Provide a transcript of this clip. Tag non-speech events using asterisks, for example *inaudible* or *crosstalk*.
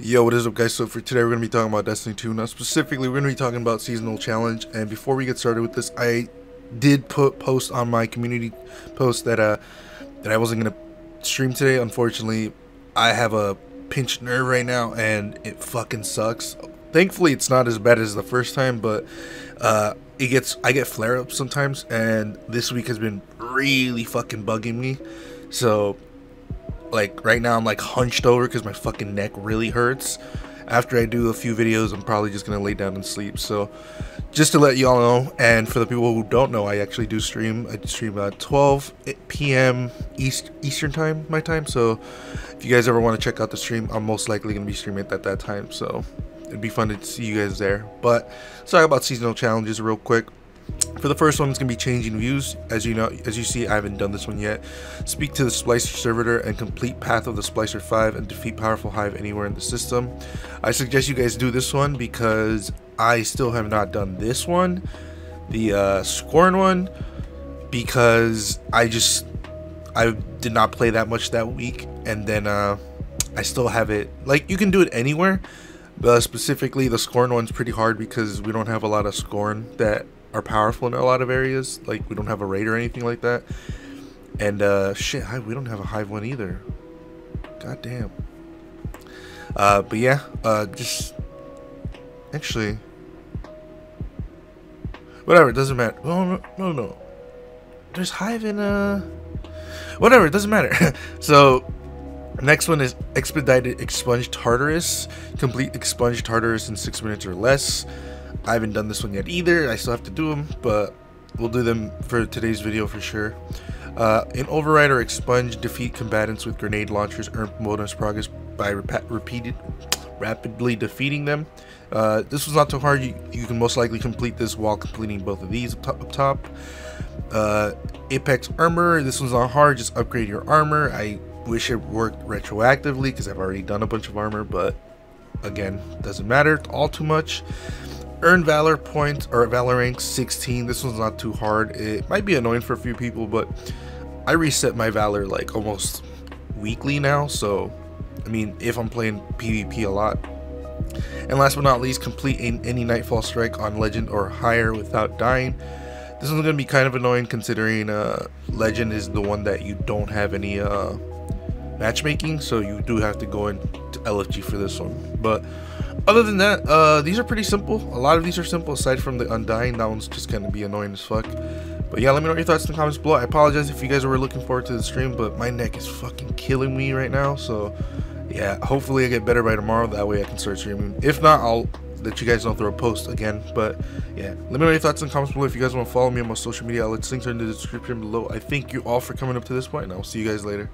Yo, what is up guys? So for today we're going to be talking about Destiny 2. Now specifically we're going to be talking about Seasonal Challenge. And before we get started with this, I did put post on my community post that uh that I wasn't going to stream today. Unfortunately, I have a pinched nerve right now and it fucking sucks. Thankfully it's not as bad as the first time, but uh it gets I get flare-ups sometimes and this week has been really fucking bugging me. So like right now I'm like hunched over because my fucking neck really hurts. After I do a few videos, I'm probably just gonna lay down and sleep. So just to let y'all know, and for the people who don't know, I actually do stream. I stream at 12 p.m. East Eastern time, my time. So if you guys ever want to check out the stream, I'm most likely gonna be streaming at that time. So it'd be fun to see you guys there. But talk about seasonal challenges real quick. For the first one, it's gonna be changing views. As you know, as you see, I haven't done this one yet. Speak to the Splicer servitor and complete Path of the Splicer 5 and defeat Powerful Hive anywhere in the system. I suggest you guys do this one because I still have not done this one, the uh, Scorn one, because I just I did not play that much that week, and then uh, I still have it. Like you can do it anywhere, but specifically the Scorn one's pretty hard because we don't have a lot of Scorn that are powerful in a lot of areas. Like we don't have a raid or anything like that. And uh, shit, we don't have a hive one either. God damn. Uh, but yeah, uh, just actually, whatever. It doesn't matter. No, no, no. There's hive in uh, whatever. It doesn't matter. *laughs* so Next one is Expedited Expunged Tartarus. Complete Expunged Tartarus in 6 minutes or less. I haven't done this one yet either. I still have to do them, but we'll do them for today's video for sure. Uh, in Override or Expunge, defeat combatants with grenade launchers, earn bonus progress by repeated, rapidly defeating them. Uh, this was not too hard. You, you, can most likely complete this while completing both of these up top. Up top. Uh, Apex Armor. This one's not hard. Just upgrade your armor. I wish it worked retroactively because I've already done a bunch of armor, but again, doesn't matter all too much. Earn Valor points or Valor rank 16. This one's not too hard. It might be annoying for a few people, but I reset my Valor like almost weekly now. So, I mean, if I'm playing PvP a lot. And last but not least, complete any Nightfall Strike on Legend or higher without dying. This one's going to be kind of annoying considering uh, Legend is the one that you don't have any uh, matchmaking. So you do have to go into LFG for this one. But other than that, uh, these are pretty simple. A lot of these are simple, aside from the Undying. That one's just gonna be annoying as fuck. But yeah, let me know your thoughts in the comments below. I apologize if you guys were looking forward to the stream, but my neck is fucking killing me right now. So yeah, hopefully I get better by tomorrow. That way I can start streaming. If not, I'll let you guys know through a post again. But yeah, let me know your thoughts in the comments below. If you guys want to follow me on my social media outlets, links are in the description below. I thank you all for coming up to this point, and I'll see you guys later.